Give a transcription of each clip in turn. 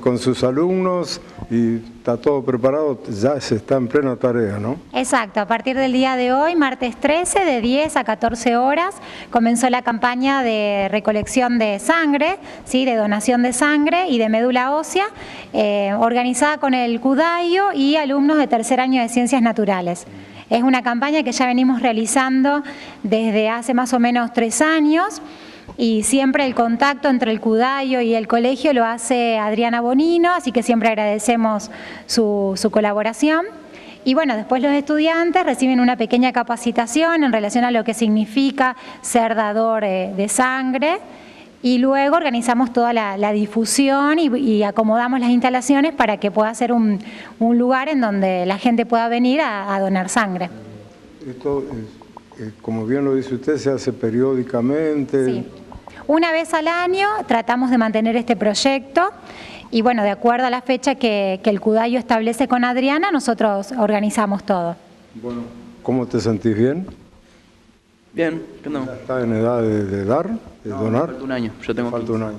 con sus alumnos y está todo preparado, ya se está en plena tarea, ¿no? Exacto, a partir del día de hoy, martes 13, de 10 a 14 horas, comenzó la campaña de recolección de sangre, ¿sí? de donación de sangre y de médula ósea, eh, organizada con el CUDAIO y alumnos de tercer año de Ciencias Naturales. Es una campaña que ya venimos realizando desde hace más o menos tres años, y siempre el contacto entre el CUDAIO y el colegio lo hace Adriana Bonino, así que siempre agradecemos su, colaboración. Y bueno, después los estudiantes reciben una pequeña capacitación en relación a lo que significa ser dador eh, de sangre y luego organizamos toda la, difusión y, acomodamos las instalaciones para que pueda ser un, lugar en donde la gente pueda venir a, donar sangre. Esto, eh, como bien lo dice usted, se hace periódicamente. Sí. Una vez al año tratamos de mantener este proyecto y bueno, de acuerdo a la fecha que, el CUDAIO establece con Adriana, nosotros organizamos todo. Bueno, ¿cómo te sentís bien? Bien, ¿qué onda? ¿Estás en edad de, dar, de donar? falta un año, yo tengo Falta un año.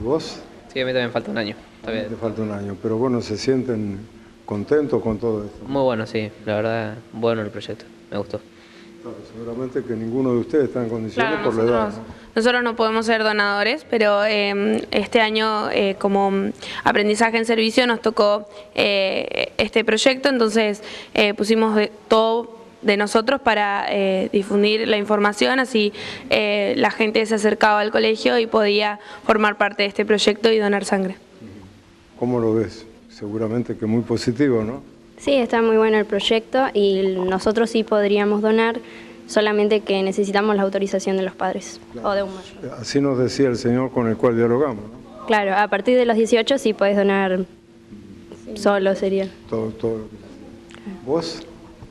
¿Y vos? Sí, a mí también falta un año. Está bien. Te falta un año, pero bueno, ¿se sienten contentos con todo esto? Muy bueno, sí, la verdad, bueno el proyecto, me gustó seguramente que ninguno de ustedes está en condiciones por la edad. Nosotros no podemos ser donadores, pero em, este año eh, como aprendizaje en servicio nos tocó eh, este proyecto, entonces eh, pusimos todo de nosotros para difundir la información, así la gente se acercaba al colegio y podía formar parte de este proyecto y donar sangre. ¿Cómo lo ves? Seguramente que muy positivo, ¿no? Sí, está muy bueno el proyecto y nosotros sí podríamos donar, solamente que necesitamos la autorización de los padres o de un mayor. Así nos decía el señor con el cual dialogamos. Claro, a partir de los 18 sí puedes donar solo sería. Todo, todo. ¿Vos?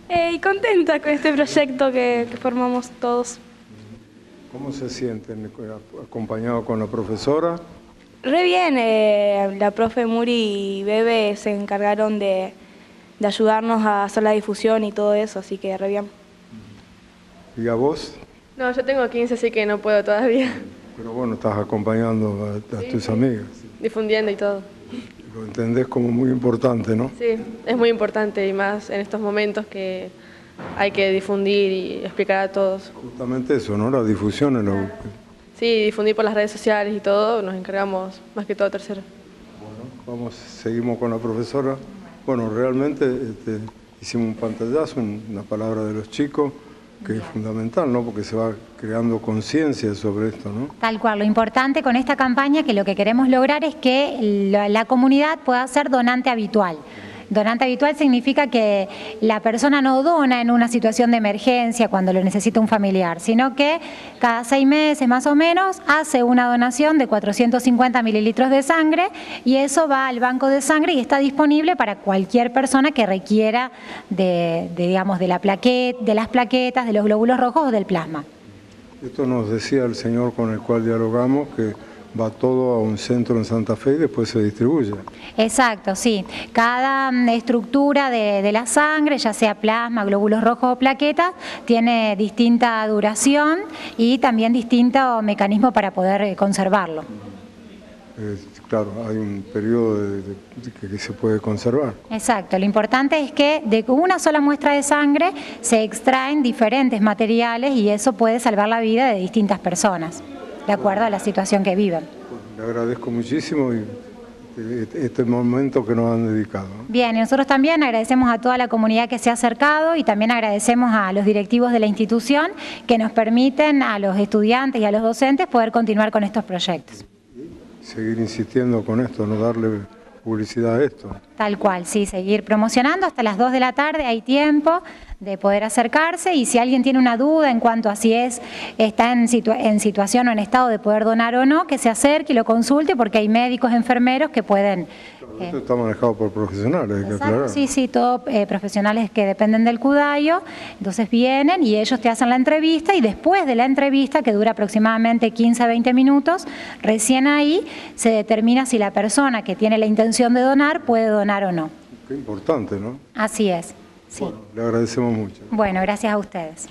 Eh, contenta con este proyecto que, formamos todos. ¿Cómo se sienten acompañado con la profesora? Re bien, eh, la profe Muri y Bebe se encargaron de de ayudarnos a hacer la difusión y todo eso, así que re bien. ¿Y a vos? No, yo tengo 15, así que no puedo todavía. Pero bueno, estás acompañando a, tus amigas. Difundiendo y todo. Lo entendés como muy importante, ¿no? Sí, es muy importante y más en estos momentos que hay que difundir y explicar a todos. Justamente eso, ¿no? La difusión es lo Sí, difundir por las redes sociales y todo, nos encargamos más que todo tercero. Bueno, vamos, seguimos con la profesora. Bueno, realmente este, hicimos un pantallazo, una palabra de los chicos, que es fundamental, ¿no? Porque se va creando conciencia sobre esto, ¿no? Tal cual, lo importante con esta campaña que lo que queremos lograr es que la comunidad pueda ser donante habitual. Donante habitual significa que la persona no dona en una situación de emergencia cuando lo necesita un familiar, sino que cada seis meses más o menos hace una donación de 450 mililitros de sangre y eso va al banco de sangre y está disponible para cualquier persona que requiera de, digamos, la de las plaquetas, de los glóbulos rojos o del plasma. Esto nos decía el señor con el cual dialogamos que va todo a un centro en Santa Fe y después se distribuye. Exacto, sí. Cada mm, estructura de, la sangre, ya sea plasma, glóbulos rojos o plaquetas, tiene distinta duración y también distinto mecanismo para poder eh, conservarlo. claro, hay un periodo de, que, se puede conservar. Exacto, lo importante es que de una sola muestra de sangre se extraen diferentes materiales y eso puede salvar la vida de distintas personas de acuerdo a la situación que viven. Le agradezco muchísimo y este momento que nos han dedicado. Bien, y nosotros también agradecemos a toda la comunidad que se ha acercado y también agradecemos a los directivos de la institución que nos permiten a los estudiantes y a los docentes poder continuar con estos proyectos. Seguir insistiendo con esto, no darle publicidad a esto. Tal cual, sí, seguir promocionando hasta las 2 de la tarde, hay tiempo de poder acercarse y si alguien tiene una duda en cuanto a si es está en, en situación o en estado de poder donar o no, que se acerque y lo consulte porque hay médicos, enfermeros que pueden esto está manejado por profesionales, que Sí, sí, todos eh, profesionales que dependen del CUDAIO, entonces vienen y ellos te hacen la entrevista y después de la entrevista, que dura aproximadamente 15 a 20 minutos, recién ahí se determina si la persona que tiene la intención de donar puede donar o no. Qué importante, ¿no? Así es, sí. le agradecemos mucho. Bueno, gracias a ustedes.